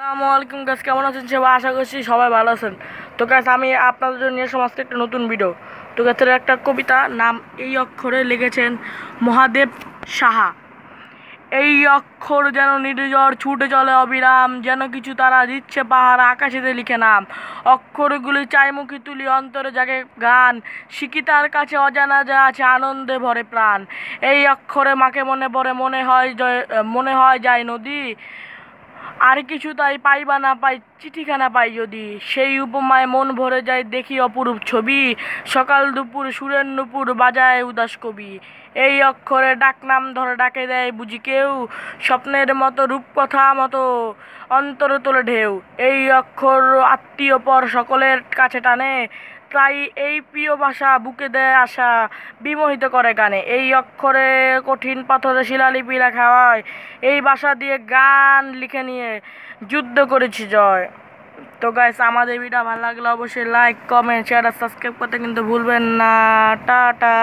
আসসালামু আলাইকুম গাছ কেমন আছেন? সবাই আশা করছি সবাই ভালো আছেন। তো গাছ আমি আপনাদের জন্য নিয়ে সমস্ত একটা নতুন ভিডিও তো গাছের একটা কবিতা, নাম এই অক্ষরে লিখেছেন মহাদেব সাহা। এই অক্ষর যেন নির্জর ছুটে চলে অবিরাম, যেন কিছু তারা দিচ্ছে পাহাড় আকাশেতে লিখে নাম। অক্ষরগুলি চাইমুখী তুলি, অন্তরে জাগে গান। শিখি তার কাছে অজানা যা আছে, আনন্দে ভরে প্রাণ। এই অক্ষরে মাকে মনে পড়ে, মনে হয় মনে হয় যায় নদী। আর কিছু তাই পাই বা না পাই, চিঠিখানা পাই যদি। সেই উপমায় মন ভরে যায় দেখি অপরূপ ছবি। সকাল দুপুর সুরের নুপুর বাজায় উদাস কবি। এই অক্ষরে ডাকনাম ধরে ডাকে দেয় বুঝি কেউ। স্বপ্নের মতো রূপকথা মতো অন্তরে তোলে ঢেউ। এই অক্ষর আত্মীয় পর সকলের কাছে টানে। তাই এই প্রিয় ভাষা বুকে দেয় আশা, বিমোহিত করে গানে এই অক্ষরে কঠিন পাথরে শিলালিপি লেখা হয়। এই ভাষা দিয়ে গান লিখে নিয়ে যুদ্ধ করেছি জয়। তো গাইস আমাদের ভিডিও ভালো লাগলে অবশ্যই লাইক কমেন্ট শেয়ার আর সাবস্ক্রাইব করতে কিন্তু ভুলবেন না। টাটা।